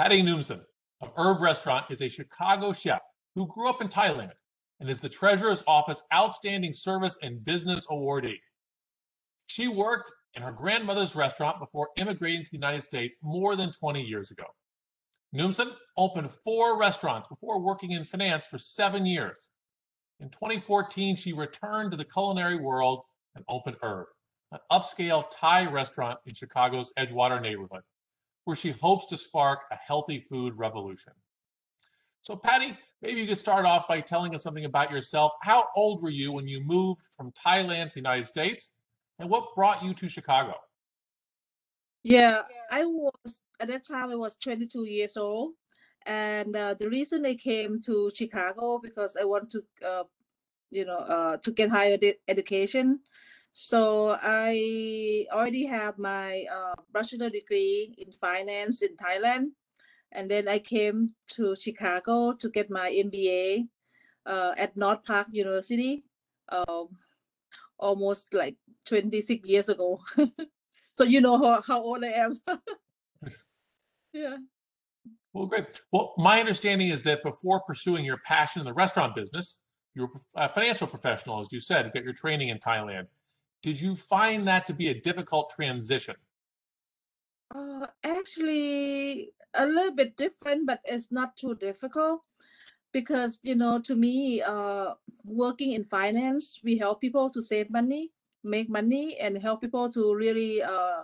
Patty Neumson of Herb Restaurant is a Chicago chef who grew up in Thailand and is the Treasurer's Office Outstanding Service and Business Awardee. She worked in her grandmother's restaurant before immigrating to the United States more than 20 years ago. Neumson opened four restaurants before working in finance for seven years. In 2014, she returned to the culinary world and opened Herb, an upscale Thai restaurant in Chicago's Edgewater neighborhood, where she hopes to spark a healthy food revolution. So, Patty, maybe you could start off by telling us something about yourself. How old were you when you moved from Thailand to the United States? And what brought you to Chicago? Yeah, I was at that time I was 22 years old, and uh, the reason I came to Chicago because I want to, uh, you know, uh, to get higher education. So I already have my uh, bachelor degree in finance in Thailand, and then I came to Chicago to get my MBA uh, at North Park University, um, almost like 26 years ago. so you know how, how old I am. yeah. Well, great. Well, my understanding is that before pursuing your passion in the restaurant business, you were a financial professional, as you said, you got your training in Thailand. Did you find that to be a difficult transition? Uh, actually, a little bit different, but it's not too difficult because you know, to me, uh, working in finance, we help people to save money, make money, and help people to really uh,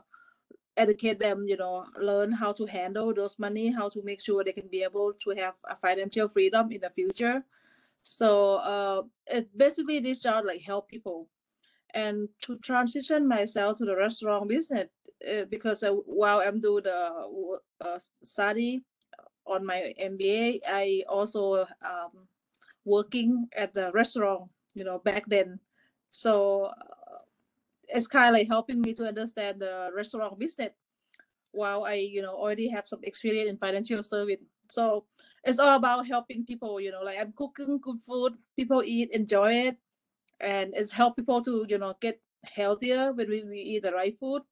educate them you know learn how to handle those money how to make sure they can be able to have a financial freedom in the future so uh it basically this job like help people and to transition myself to the restaurant business uh, because uh, while i'm doing the uh, study on my mba i also um, working at the restaurant you know back then so it's kind of like helping me to understand the restaurant business while I, you know, already have some experience in financial service. So it's all about helping people, you know, like I'm cooking good food, people eat, enjoy it, and it's help people to, you know, get healthier when we, we eat the right food.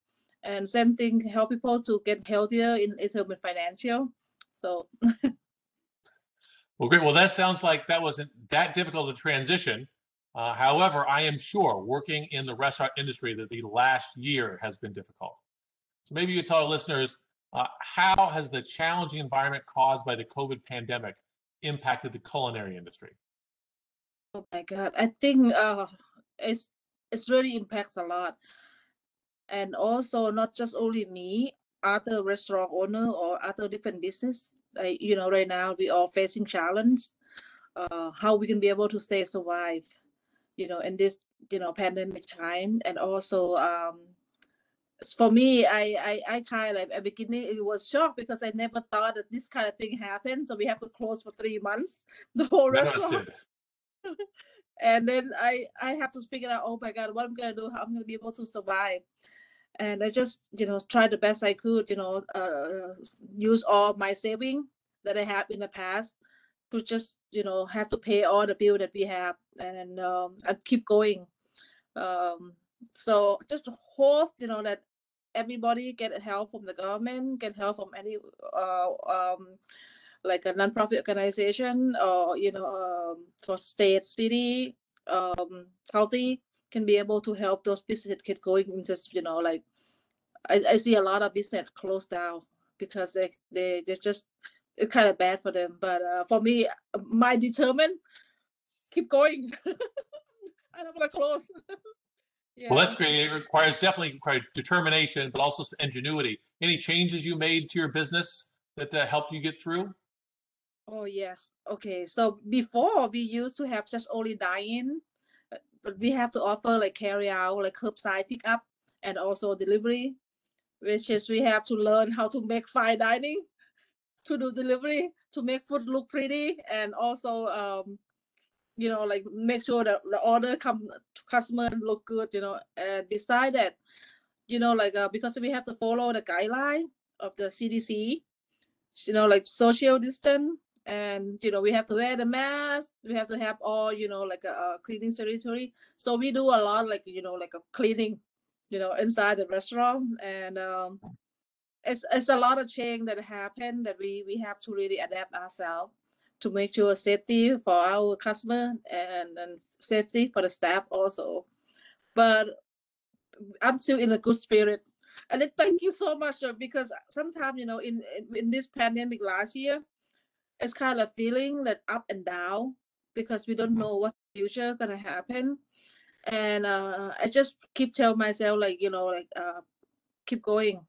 And same thing, help people to get healthier in, in terms of financial. So well, great. Well, that sounds like that wasn't that difficult to transition. Uh, however, I am sure working in the restaurant industry that the last year has been difficult. So maybe you could tell our listeners uh, how has the challenging environment caused by the COVID pandemic impacted the culinary industry? Oh my God, I think uh, it's it's really impacts a lot, and also not just only me, other restaurant owner or other different business. Like, you know, right now we are facing challenge. Uh, how we can be able to stay survive you know, in this, you know, pandemic time. And also, um, for me, I, I, I try like at beginning, it was shock because I never thought that this kind of thing happened. So we have to close for three months, the whole restaurant. and then I, I have to figure out, oh my God, what I'm going to do, how I'm to be able to survive. And I just, you know, tried the best I could, you know, uh, use all my saving that I have in the past to just you know have to pay all the bill that we have and um, and keep going um, so just hope you know that everybody get help from the government get help from any uh, um, like a non-profit organization or you know um, for state city um, county can be able to help those businesses get going in just you know like I, I see a lot of business close down because they they, they just it's kind of bad for them. But uh, for me, my determined, keep going. I don't want to close. yeah. Well, that's great. It requires definitely quite determination, but also ingenuity. Any changes you made to your business that uh, helped you get through? Oh yes. Okay. So before we used to have just only dine-in, uh, but we have to offer like carry out, like curbside pickup, and also delivery, which is we have to learn how to make fine dining to do delivery to make food look pretty and also um, you know like make sure that the order come to customer look good you know and beside that you know like uh, because we have to follow the guideline of the cdc you know like social distance and you know we have to wear the mask we have to have all you know like a, a cleaning territory so we do a lot like you know like a cleaning you know inside the restaurant and um it's, it's a lot of change that happen that we we have to really adapt ourselves to make sure safety for our customer and, and safety for the staff also. But I'm still in a good spirit. And thank you so much because sometimes you know in in this pandemic last year, it's kind of feeling that up and down because we don't know what future gonna happen. And uh, I just keep telling myself like you know like uh, keep going.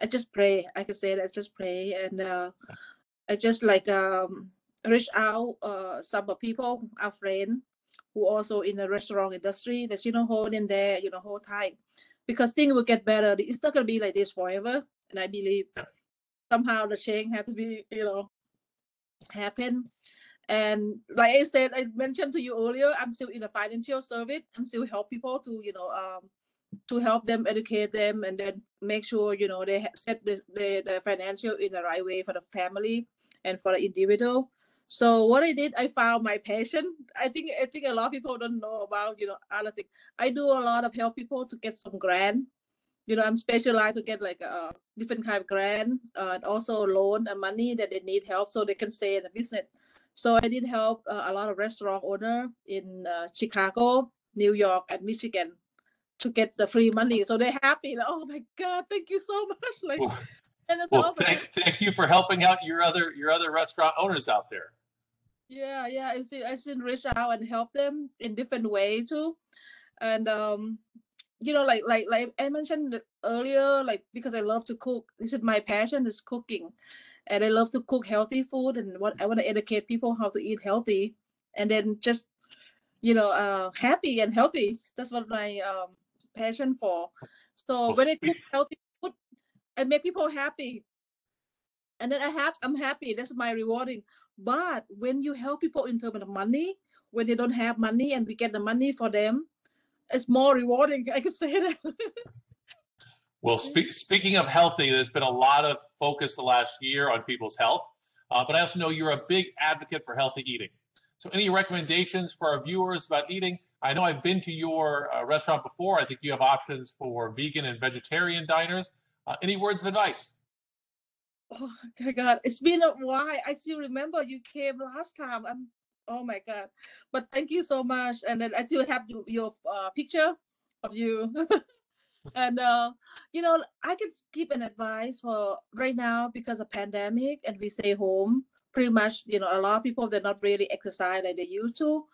I just pray. I can say that I just pray and uh, I just like um, reach out uh, some people, our friend who also in the restaurant industry that you know hold in there, you know, whole time because things will get better. It's not gonna be like this forever. And I believe somehow the change has to be, you know, happen. And like I said, I mentioned to you earlier, I'm still in a financial service. I'm still help people to, you know, um, to help them educate them and then make sure, you know, they set the, the, the financial in the right way for the family and for the individual. So what I did, I found my passion. I think I think a lot of people don't know about you know other things. I do a lot of help people to get some grant. You know, I'm specialized to get like a different kind of grant uh, and also loan and money that they need help so they can stay in the business. So I did help uh, a lot of restaurant owner in uh, Chicago, New York, and Michigan to get the free money. So they're happy. Like, oh my God, thank you so much. Like, well, well thank, thank you for helping out your other your other restaurant owners out there yeah yeah i see i should reach out and help them in different ways too and um you know like like like i mentioned earlier like because i love to cook this is my passion is cooking. And i love to cook healthy food and what i want to educate people how to eat healthy and then just you know uh happy and healthy. That's what my um passion for. So when i cook healthy food i make people happy. And then i have i'm happy. That's my rewarding. But when you help people in terms of money, when they don't have money and we get the money for them, it's more rewarding. I can say that. well, spe- speaking of healthy, there's been a lot of focus the last year on people's health, uh, but I also know you're a big advocate for healthy eating. So, any recommendations for our viewers about eating? I know I've been to your uh, restaurant before. I think you have options for vegan and vegetarian diners. Uh, any words of advice? oh my god it's been a while i still remember you came last time i'm oh my god. But thank you so much. And then i still have your uh, picture of you. And uh, you know i can give an advice for right now because of pandemic and we stay home. Pretty much you know a lot of people they're not really exercise like they used to.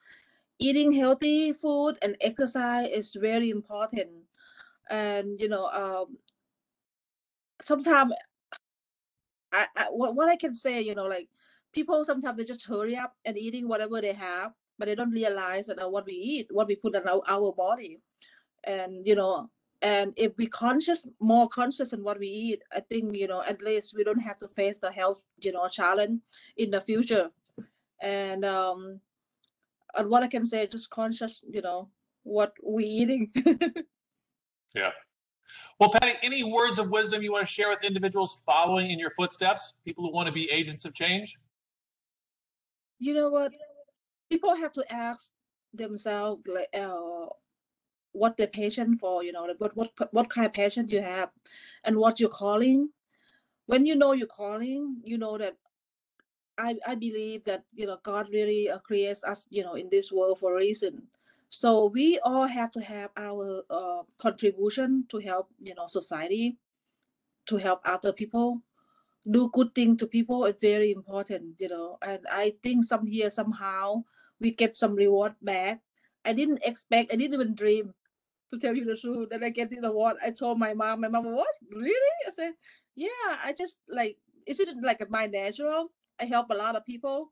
Eating healthy food and exercise is very important. And you know um, sometimes I, I what, what I can say, you know, like people sometimes they just hurry up and eating whatever they have, but they don't realize that uh, what we eat, what we put in our, our body, and you know, and if we conscious more conscious in what we eat, I think you know at least we don't have to face the health you know challenge in the future, and um, and what I can say, just conscious, you know, what we eating. yeah. Well, Patty, any words of wisdom you want to share with individuals following in your footsteps, people who want to be agents of change? You know what? People have to ask themselves like, uh, what they're patient for, you know, what, what, what kind of passion you have and what you're calling. When you know you're calling, you know that I, I believe that, you know, God really uh, creates us, you know, in this world for a reason so we all have to have our uh, contribution to help, you know, society, to help other people, do good thing to people is very important, you know. And I think some here somehow we get some reward back. I didn't expect, I didn't even dream, to tell you the truth, that I get the award. I told my mom, my mom, was Really? I said, yeah, I just like, is it like my natural? I help a lot of people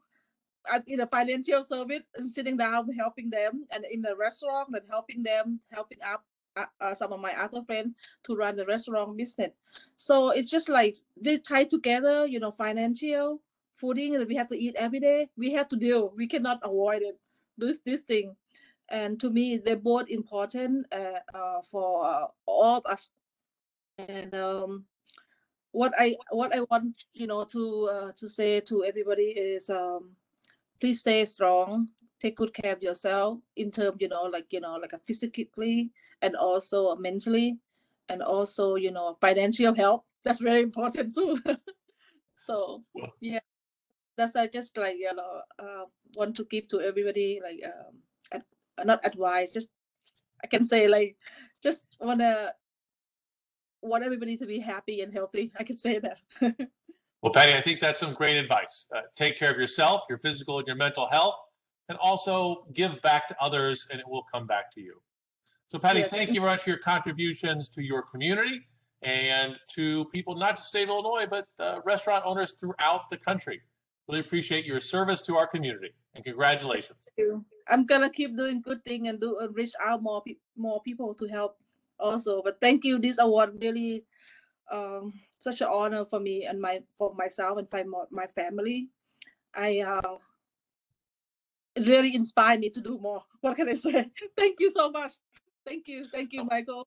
I'm in a financial service and sitting down helping them and in the restaurant and helping them helping up uh, uh, some of my other friends to run the restaurant business. So it's just like they tie together you know financial fooding that we have to eat every day. We have to deal. We cannot avoid it. This this thing. And to me they're both important uh, uh, for uh, all of us. And um, what i what i want you know to uh, to say to everybody is um, please stay strong take good care of yourself in terms you know like you know like a physically and also mentally and also you know financial help that's very important too. so yeah, that's I just like you know uh, want to give to everybody like um ad, uh, not advice, just I can say like just wanna want everybody to be happy and healthy. I can say that. Well, Patty, I think that's some great advice. Uh, take care of yourself, your physical and your mental health, and also give back to others, and it will come back to you. So, Patty, Yes. thank you very much for your contributions to your community and to people not just state of Illinois, but uh, restaurant owners throughout the country. Really appreciate your service to our community, and congratulations. you. I'm gonna keep doing good thing and do uh, reach out more pe- more people to help also. But thank you. This award really um such an honor for me and my for myself and for my, my family. I uh really inspired me to do more. What can I say? Thank you so much. Thank you. Thank you, Michael.